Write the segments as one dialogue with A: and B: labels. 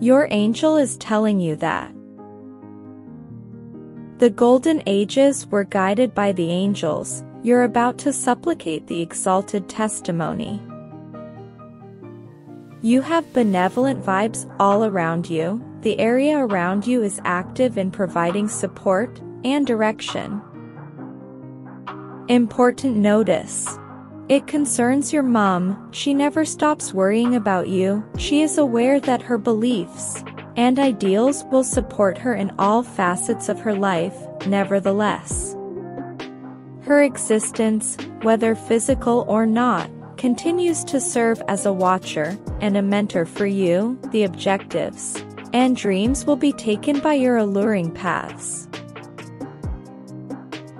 A: Your angel is telling you that. The golden ages were guided by the angels, you're about to supplicate the exalted testimony. You have benevolent vibes all around you, the area around you is active in providing support and direction. Important notice. It concerns your mom, she never stops worrying about you, she is aware that her beliefs and ideals will support her in all facets of her life, nevertheless. Her existence, whether physical or not, continues to serve as a watcher and a mentor for you, the objectives and dreams will be taken by your alluring paths.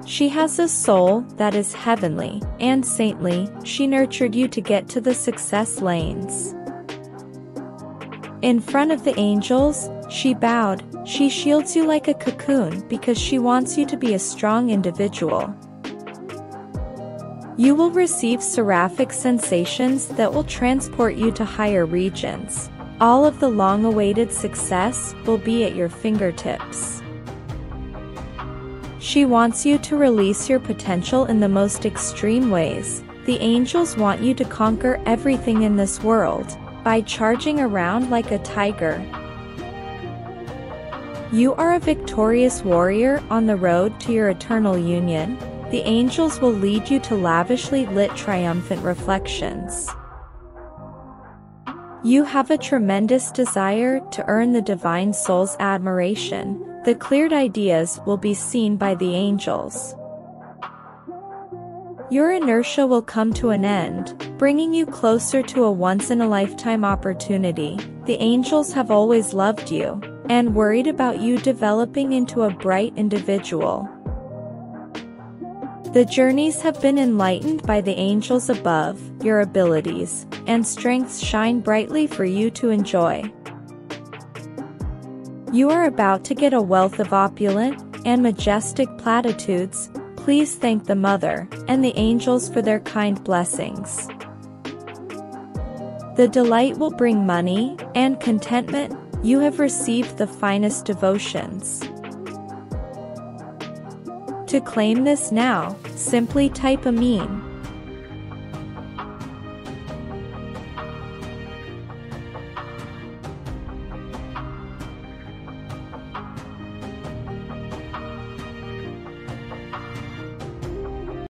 A: She has a soul that is heavenly and saintly, she nurtured you to get to the success lanes. In front of the angels, she bowed, she shields you like a cocoon because she wants you to be a strong individual. You will receive seraphic sensations that will transport you to higher regions. All of the long-awaited success will be at your fingertips. She wants you to release your potential in the most extreme ways. The angels want you to conquer everything in this world by charging around like a tiger. You are a victorious warrior on the road to your eternal union. The angels will lead you to lavishly lit triumphant reflections. You have a tremendous desire to earn the divine soul's admiration, the cleared ideas will be seen by the angels. Your inertia will come to an end, bringing you closer to a once-in-a-lifetime opportunity. The angels have always loved you, and worried about you developing into a bright individual. The journeys have been enlightened by the angels above, your abilities and strengths shine brightly for you to enjoy. You are about to get a wealth of opulent and majestic platitudes, please thank the Mother and the angels for their kind blessings. The delight will bring money and contentment, you have received the finest devotions. To claim this now, simply type Amin